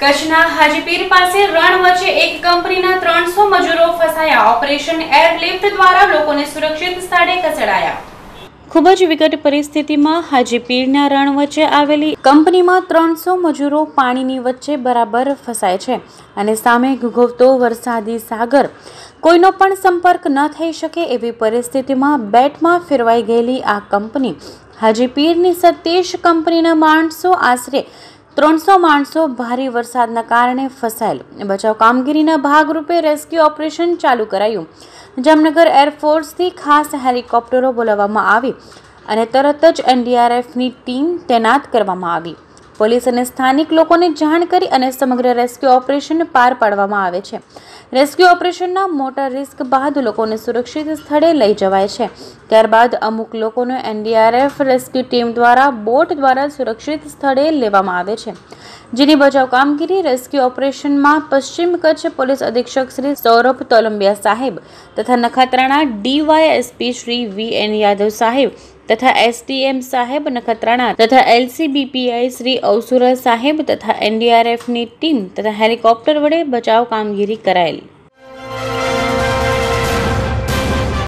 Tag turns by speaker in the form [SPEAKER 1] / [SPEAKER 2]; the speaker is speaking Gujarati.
[SPEAKER 1] કચ્છના હાજીપીર પાસે રણ વચ્ચે એક કંપનીના ત્રણસો મજૂરો ફસાયા. ઓપરેશન એરલિફ્ટ દ્વારા લોકોને સુરક્ષિત સ્થળે ખસેડાયા. ખૂબ જ વિકટ પરિસ્થિતિમાં હાજીપીરના રણ વચ્ચે આવેલી કંપનીમાં ત્રણસો મજૂરો પાણીની વચ્ચે બરાબર ફસાય છે અને સામે ઘૂઘવતો વરસાદી સાગર. કોઈનો પણ સંપર્ક ન થઈ શકે એવી પરિસ્થિતિમાં બેટમાં ફેરવાઈ ગયેલી આ કંપની. હાજીપીરની સતીશ કંપનીના માણસો આશરે ત્રણસો માણસો ભારે વરસાદના કારણે ફસાયેલ. બચાવ કામગીરીના ભાગરૂપે રેસ્ક્યુ ઓપરેશન ચાલુ કરાયું. જામનગર એરફોર્સથી ખાસ હેલિકોપ્ટરો બોલાવવામાં આવી અને તરત જ એનડીઆરએફની ટીમ તૈનાત કરવામાં આવી. પોલીસ અને સ્થાનિક લોકોને જાણ કરી અને સમગ્ર રેસ્ક્યુ ઓપરેશન પાર પાડવામાં આવે છે. રેસ્ક્યુ ઓપરેશનના મોટા રિસ્ક બાદ લોકોને સુરક્ષિત સ્થળે લઈ જવાય છે. ત્યારબાદ અમુક લોકોને એનડીઆરએફ રેસ્ક્યુ ટીમ દ્વારા બોટ દ્વારા સુરક્ષિત સ્થળે લેવામાં આવે છે. જેની બચાવ કામગીરી રેસ્ક્યુ ઓપરેશનમાં પશ્ચિમ કચ્છ પોલીસ અધિક્ષક શ્રી સૌરભ તોલંબિયા સાહેબ તથા Nakhatrana DYSP Shri V N Yadav સાહેબ તથા એસટીએમ સાહેબ નખત્રાણા તથા એલસીબીપીઆઈ શ્રી અવસુરા સાહેબ તથા એનડીઆરએફની ટીમ તથા હેલિકોપ્ટર વડે બચાવ કામગીરી કરાયેલી.